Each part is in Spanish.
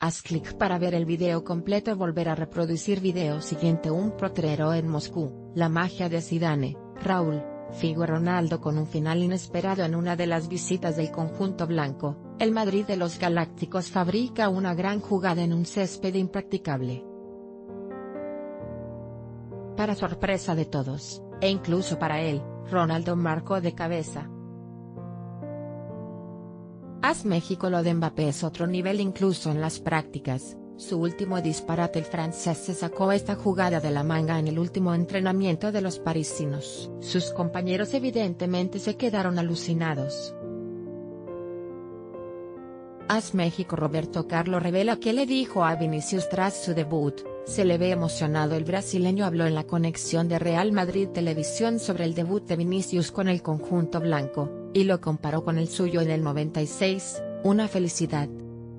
Haz clic para ver el video completo volver a reproducir video siguiente. Un protrero en Moscú, la magia de Zidane, Raúl, Figo Ronaldo con un final inesperado en una de las visitas del conjunto blanco, el Madrid de los Galácticos fabrica una gran jugada en un césped impracticable. Para sorpresa de todos, e incluso para él, Ronaldo marcó de cabeza, Haz México lo de Mbappé es otro nivel incluso en las prácticas, su último disparate el francés se sacó esta jugada de la manga en el último entrenamiento de los parisinos. Sus compañeros evidentemente se quedaron alucinados. Haz México Roberto Carlos revela que le dijo a Vinicius tras su debut, se le ve emocionado el brasileño habló en la conexión de Real Madrid Televisión sobre el debut de Vinicius con el conjunto blanco, y lo comparó con el suyo en el 96, una felicidad.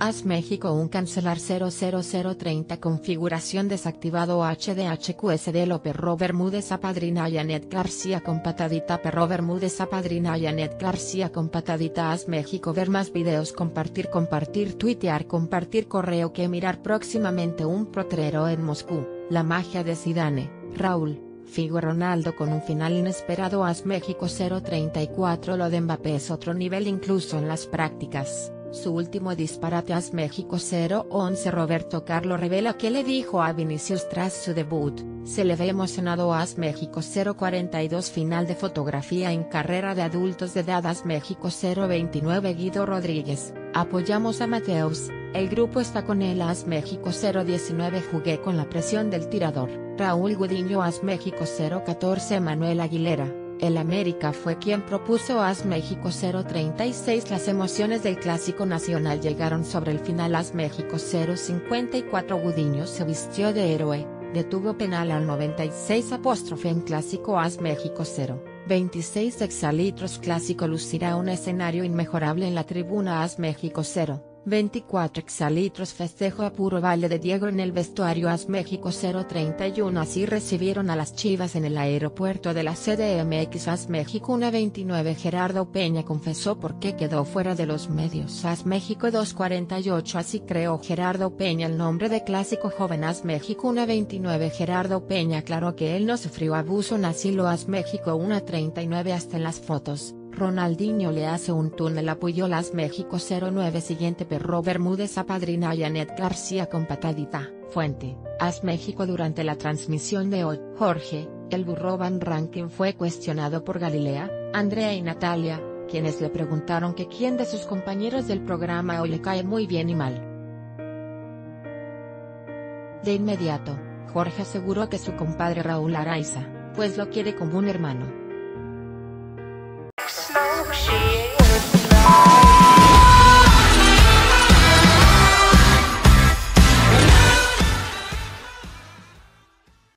Haz México un cancelar 00030 configuración desactivado HDHQSD López Perro Bermúdez apadrina Janet García con patadita Perro Bermúdez apadrina Janet García con patadita Haz México ver más videos compartir compartir tuitear compartir correo que mirar próximamente un protrero en Moscú, la magia de Zidane, Raúl. Figo Ronaldo con un final inesperado As México 0-34 Lo de Mbappé es otro nivel incluso en las prácticas, su último disparate As México 0-11 Roberto Carlos revela que le dijo a Vinicius tras su debut, se le ve emocionado As México 0-42 Final de fotografía en carrera de adultos de edad As México 0-29 Guido Rodríguez, apoyamos a Mateus, el grupo está con él As México 019 Jugué con la presión del tirador. Raúl Gudiño As México 014 Manuel Aguilera, el América fue quien propuso As México 036 Las emociones del Clásico Nacional llegaron sobre el final As México 054 Gudiño se vistió de héroe, detuvo penal al 96 apóstrofe en Clásico As México 0. 26 Exalitros Clásico lucirá un escenario inmejorable en la tribuna As México 0. 24 exalitros festejo a puro baile de Diego en el vestuario AS México 031 Así recibieron a las chivas en el aeropuerto de la CDMX AS México. 129 Gerardo Peña confesó por qué quedó fuera de los medios. AS México 248 Así creó Gerardo Peña el nombre de clásico joven AS México. 129 Gerardo Peña aclaró que él no sufrió abuso en asilo AS México 139 hasta en las fotos Ronaldinho le hace un túnel a Puyolas México 09 Siguiente Perro Bermúdez apadrina a Janet García con patadita. Fuente, As México Durante la transmisión de hoy, Jorge, el burro Van Rankin fue cuestionado por Galilea, Andrea y Natalia, quienes le preguntaron que quién de sus compañeros del programa hoy le cae muy bien y mal. De inmediato, Jorge aseguró que su compadre Raúl Araiza, pues lo quiere como un hermano.